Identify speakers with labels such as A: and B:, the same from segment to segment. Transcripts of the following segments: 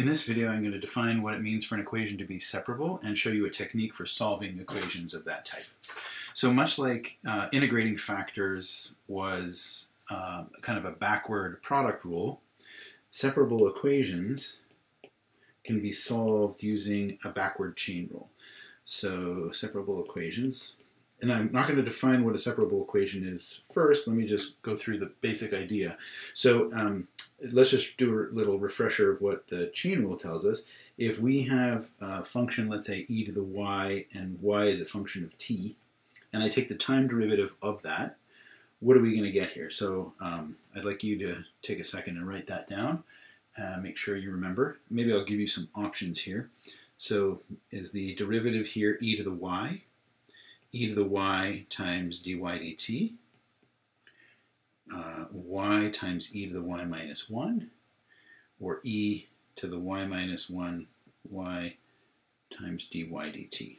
A: In this video, I'm going to define what it means for an equation to be separable and show you a technique for solving equations of that type. So much like uh, integrating factors was uh, kind of a backward product rule, separable equations can be solved using a backward chain rule. So separable equations, and I'm not going to define what a separable equation is first. Let me just go through the basic idea. So um, let's just do a little refresher of what the chain rule tells us. If we have a function, let's say e to the y, and y is a function of t, and I take the time derivative of that, what are we going to get here? So um, I'd like you to take a second and write that down. Uh, make sure you remember. Maybe I'll give you some options here. So is the derivative here e to the y, e to the y times dy dt, uh, y times e to the y minus 1, or e to the y minus 1 y times dy dt.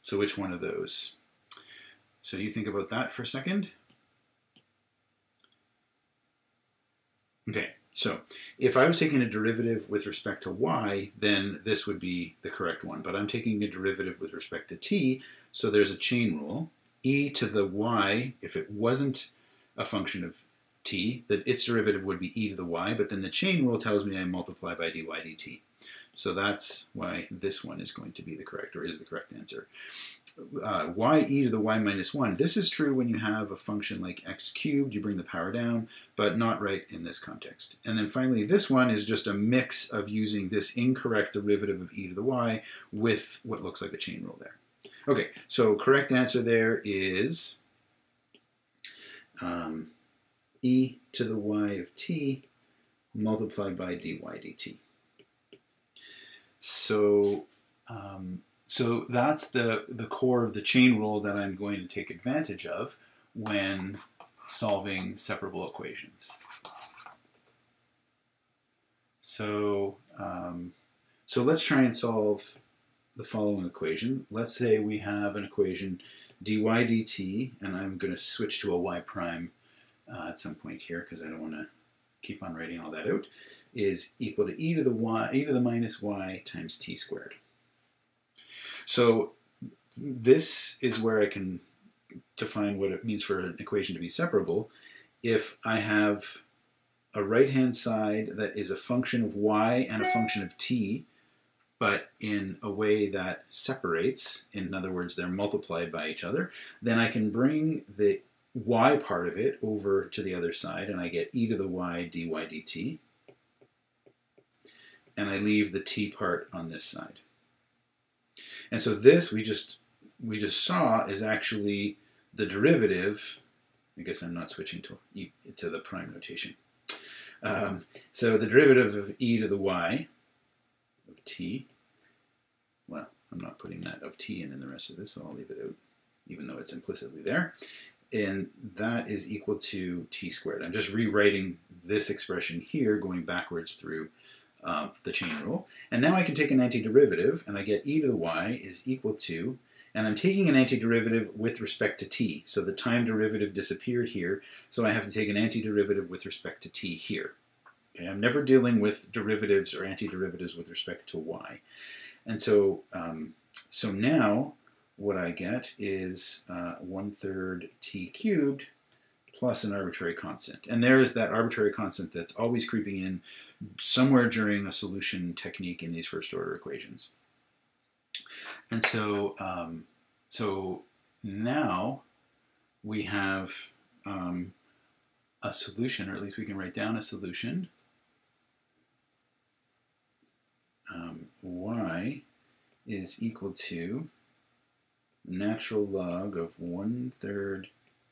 A: So which one of those? So you think about that for a second. Okay, so if I was taking a derivative with respect to y, then this would be the correct one. But I'm taking a derivative with respect to t, so there's a chain rule. e to the y, if it wasn't a function of t, that its derivative would be e to the y, but then the chain rule tells me I multiply by dy dt. So that's why this one is going to be the correct, or is the correct answer. Uh, y e to the y minus 1. This is true when you have a function like x cubed, you bring the power down, but not right in this context. And then finally, this one is just a mix of using this incorrect derivative of e to the y with what looks like a chain rule there. Okay, so correct answer there is um, e to the y of t multiplied by dy dt. So, um, so that's the, the core of the chain rule that I'm going to take advantage of when solving separable equations. So, um, so let's try and solve the following equation. Let's say we have an equation dy dt, and I'm going to switch to a y prime uh, at some point here because I don't want to keep on writing all that out, is equal to e to the y, e to the minus y times t squared. So this is where I can define what it means for an equation to be separable. If I have a right-hand side that is a function of y and a function of t, but in a way that separates, in other words, they're multiplied by each other, then I can bring the y part of it over to the other side, and I get e to the y dy dt, and I leave the t part on this side. And so this we just we just saw is actually the derivative. I guess I'm not switching to e, to the prime notation. Um, so the derivative of e to the y t, well, I'm not putting that of t in in the rest of this, so I'll leave it out, even though it's implicitly there. And that is equal to t squared. I'm just rewriting this expression here, going backwards through uh, the chain rule. And now I can take an antiderivative, and I get e to the y is equal to, and I'm taking an antiderivative with respect to t. So the time derivative disappeared here, so I have to take an antiderivative with respect to t here. Okay, I'm never dealing with derivatives or antiderivatives with respect to y. And so, um, so now what I get is uh, one third t cubed plus an arbitrary constant. And there is that arbitrary constant that's always creeping in somewhere during a solution technique in these first order equations. And so, um, so now we have um, a solution, or at least we can write down a solution. Um, y is equal to natural log of one third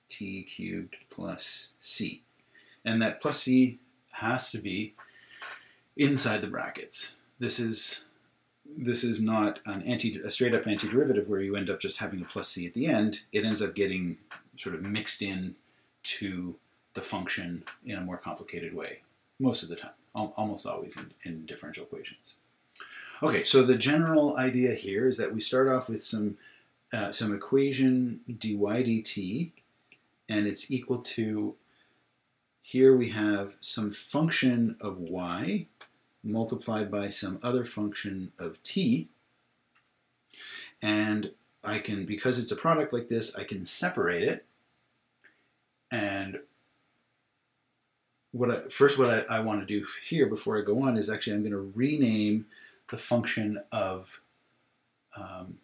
A: t cubed plus c. And that plus c has to be inside the brackets. This is this is not an anti a straight up antiderivative where you end up just having a plus c at the end. It ends up getting sort of mixed in to the function in a more complicated way most of the time, almost always in, in differential equations. Okay, so the general idea here is that we start off with some uh, some equation dy dt, and it's equal to, here we have some function of y, multiplied by some other function of t. And I can, because it's a product like this, I can separate it. And what I, first what I, I want to do here before I go on is actually I'm going to rename the function of um,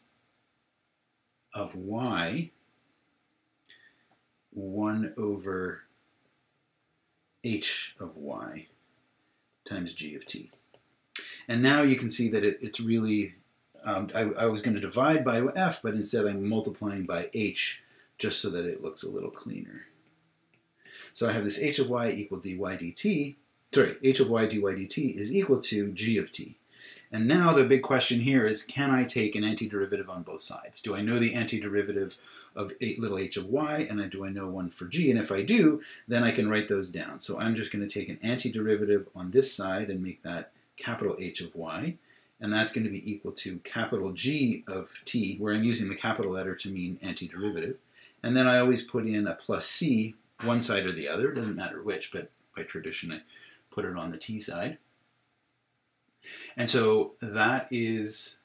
A: of y 1 over h of y times g of t. And now you can see that it, it's really, um, I, I was going to divide by f, but instead I'm multiplying by h just so that it looks a little cleaner. So I have this h of y equal dy dt, sorry, h of y dy dt is equal to g of t. And now the big question here is, can I take an antiderivative on both sides? Do I know the antiderivative of 8 little h of y, and do I know one for g? And if I do, then I can write those down. So I'm just going to take an antiderivative on this side and make that capital H of y, and that's going to be equal to capital G of t, where I'm using the capital letter to mean antiderivative. And then I always put in a plus c, one side or the other, it doesn't matter which, but by tradition I put it on the t side. And so that is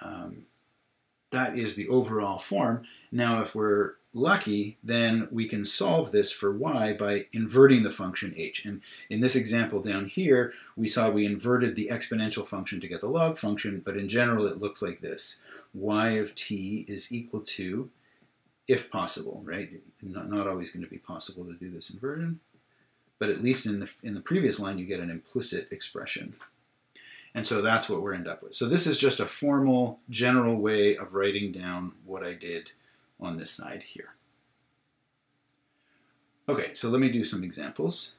A: um, that is the overall form. Now, if we're lucky, then we can solve this for y by inverting the function h. And in this example down here, we saw we inverted the exponential function to get the log function, but in general it looks like this. y of t is equal to, if possible, right? Not, not always going to be possible to do this inversion, but at least in the, in the previous line you get an implicit expression. And so that's what we're end up with. So this is just a formal, general way of writing down what I did on this side here. Okay, so let me do some examples.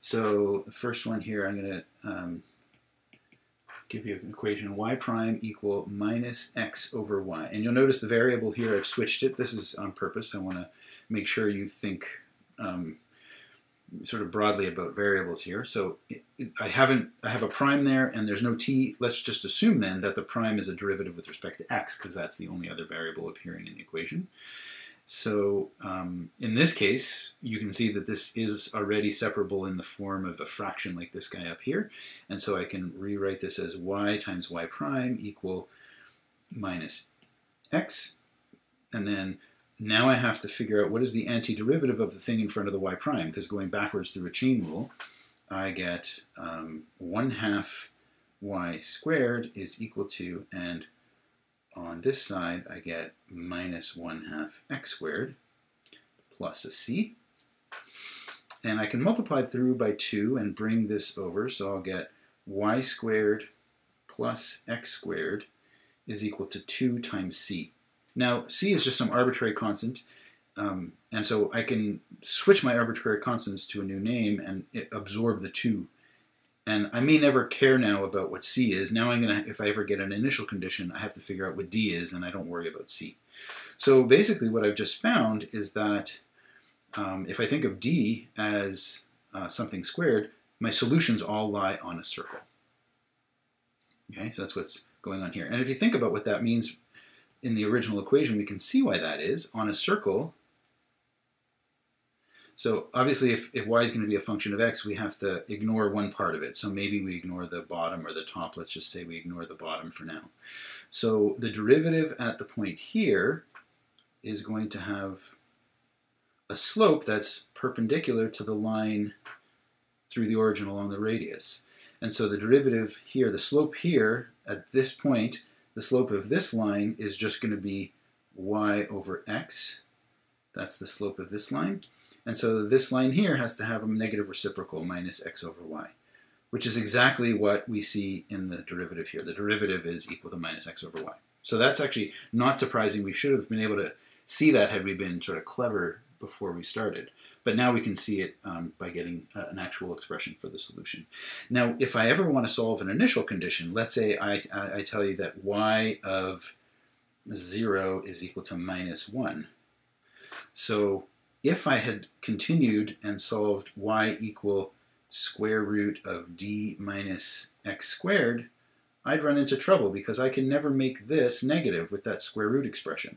A: So the first one here, I'm going to um, give you an equation y prime equal minus x over y. And you'll notice the variable here, I've switched it. This is on purpose. I want to make sure you think um, sort of broadly about variables here. So I haven't, I have a prime there and there's no t. Let's just assume then that the prime is a derivative with respect to x because that's the only other variable appearing in the equation. So um, in this case, you can see that this is already separable in the form of a fraction like this guy up here. And so I can rewrite this as y times y prime equal minus x. And then now I have to figure out what is the antiderivative of the thing in front of the y prime, because going backwards through a chain rule, I get um, 1 half y squared is equal to, and on this side I get minus 1 half x squared plus a c. And I can multiply through by 2 and bring this over, so I'll get y squared plus x squared is equal to 2 times c. Now, c is just some arbitrary constant, um, and so I can switch my arbitrary constants to a new name and absorb the 2. And I may never care now about what c is. Now I'm to, if I ever get an initial condition, I have to figure out what d is, and I don't worry about c. So basically what I've just found is that um, if I think of d as uh, something squared, my solutions all lie on a circle. Okay, so that's what's going on here. And if you think about what that means in the original equation, we can see why that is. On a circle, so obviously if, if y is going to be a function of x, we have to ignore one part of it. So maybe we ignore the bottom or the top. Let's just say we ignore the bottom for now. So the derivative at the point here is going to have a slope that's perpendicular to the line through the origin along the radius. And so the derivative here, the slope here at this point the slope of this line is just going to be y over x. That's the slope of this line. And so this line here has to have a negative reciprocal minus x over y, which is exactly what we see in the derivative here. The derivative is equal to minus x over y. So that's actually not surprising. We should have been able to see that had we been sort of clever before we started. But now we can see it um, by getting uh, an actual expression for the solution. Now, if I ever want to solve an initial condition, let's say I, I, I tell you that y of 0 is equal to minus 1. So if I had continued and solved y equal square root of d minus x squared, I'd run into trouble because I can never make this negative with that square root expression.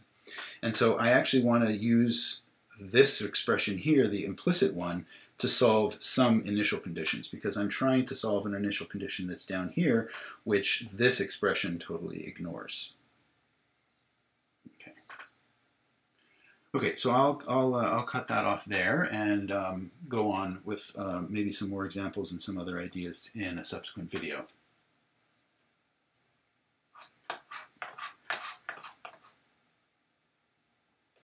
A: And so I actually want to use this expression here, the implicit one, to solve some initial conditions because I'm trying to solve an initial condition that's down here, which this expression totally ignores. Okay. Okay, so I'll, I'll, uh, I'll cut that off there and um, go on with uh, maybe some more examples and some other ideas in a subsequent video.